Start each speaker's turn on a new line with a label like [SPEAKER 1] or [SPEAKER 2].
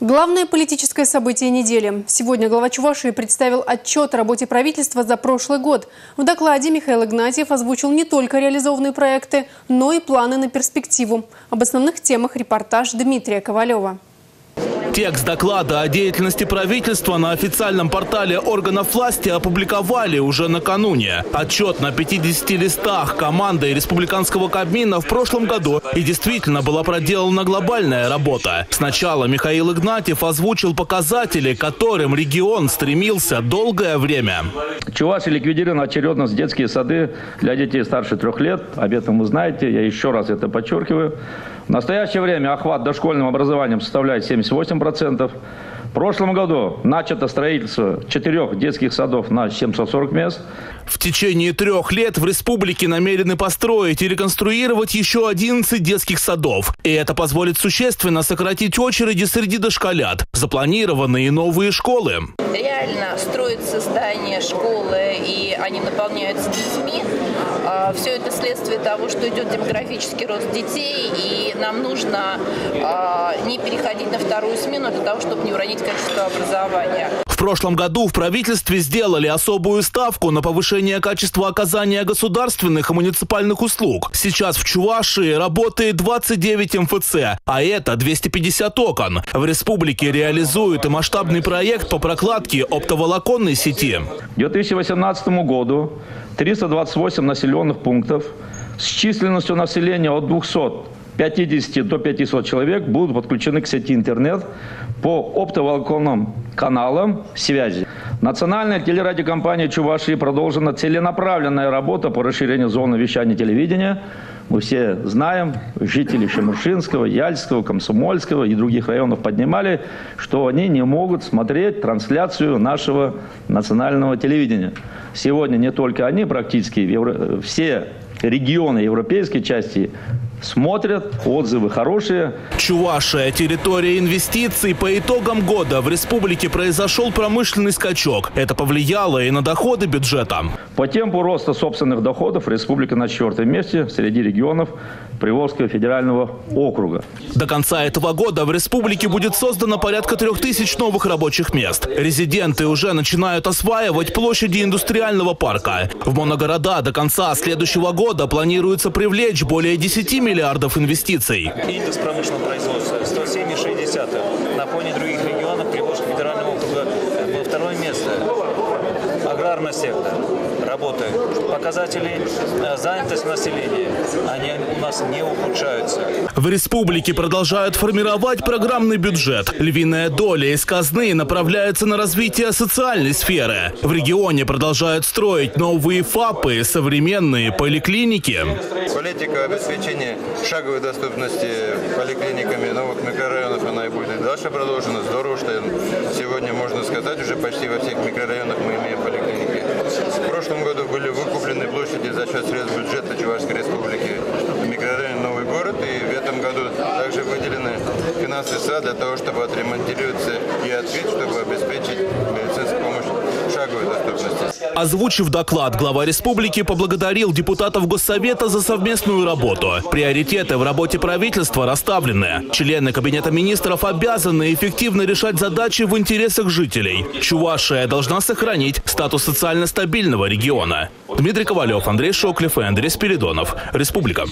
[SPEAKER 1] Главное политическое событие недели. Сегодня глава Чувашии представил отчет о работе правительства за прошлый год. В докладе Михаил Игнатьев озвучил не только реализованные проекты, но и планы на перспективу. Об основных темах репортаж Дмитрия Ковалева.
[SPEAKER 2] Текст доклада о деятельности правительства на официальном портале органов власти опубликовали уже накануне. Отчет на 50 листах командой республиканского Кабмина в прошлом году и действительно была проделана глобальная работа. Сначала Михаил Игнатьев озвучил показатели, которым регион стремился долгое время.
[SPEAKER 3] Чуваши ликвидированы очередность детские сады для детей старше трех лет. Об этом вы знаете, я еще раз это подчеркиваю. В настоящее время охват дошкольным образованием составляет 78%. В прошлом году начато строительство четырех детских садов на 740 мест.
[SPEAKER 2] В течение трех лет в республике намерены построить и реконструировать еще 11 детских садов. И это позволит существенно сократить очереди среди дошколят. Запланированы и новые школы.
[SPEAKER 4] Реально строится здание школы, и они наполняются детьми. А, Все это следствие того, что идет демографический рост детей, и нам нужно а, не переходить на вторую смену для того, чтобы не уронить качество образования.
[SPEAKER 2] Прошлом году в правительстве сделали особую ставку на повышение качества оказания государственных и муниципальных услуг. Сейчас в Чувашии работает 29 МФЦ, а это 250 окон. В республике реализуют и масштабный проект по прокладке оптоволоконной сети.
[SPEAKER 3] К 2018 году 328 населенных пунктов с численностью населения от 250 до 500 человек будут подключены к сети интернет по оптоволоконным каналам связи. Национальная телерадиокомпания Чувашии продолжена целенаправленная работа по расширению зоны вещания телевидения. Мы все знаем, жители Шемуршинского, Яльского, Комсомольского и других районов поднимали, что они не могут смотреть трансляцию нашего национального телевидения. Сегодня не только они, практически все регионы европейской части смотрят, отзывы хорошие.
[SPEAKER 2] Чувашия – территория инвестиций. По итогам года в республике произошел промышленный скачок. Это повлияло и на доходы бюджета.
[SPEAKER 3] По темпу роста собственных доходов республика на четвертом месте среди регионов Приволжского федерального округа.
[SPEAKER 2] До конца этого года в республике будет создано порядка трех тысяч новых рабочих мест. Резиденты уже начинают осваивать площади индустриального парка. В моногорода до конца следующего года планируется привлечь более 10 миллиардов инвестиций.
[SPEAKER 5] Индекс промышленного производства 107,6. На фоне других регионов Приволжского федерального округа. Аграрный сектор работает. Показатели э, занятости населения, они у нас не ухудшаются.
[SPEAKER 2] В республике продолжают формировать программный бюджет. Львиная доля из казны направляется на развитие социальной сферы. В регионе продолжают строить новые ФАПы, современные поликлиники.
[SPEAKER 6] Политика обеспечения шаговой доступности поликлиниками новых микрорайонов, она и будет дальше продолжена. Здорово, что сегодня, можно сказать, уже почти во всех микрорайонах мы имеем поликлиники. В прошлом году были выкуплены площади за счет средств бюджета Чувашской Республики микрорайон Новый город. И в этом году также выделены финансовые средства для того, чтобы отремонтироваться и открыть, чтобы обеспечить медицинскую помощь шаговой доступности.
[SPEAKER 2] Озвучив доклад, глава республики поблагодарил депутатов Госсовета за совместную работу. Приоритеты в работе правительства расставлены. Члены Кабинета министров обязаны эффективно решать задачи в интересах жителей. Чувашия должна сохранить статус социально стабильного региона. Дмитрий Ковалев, Андрей Шоклев и Андрей Спиридонов. Республика.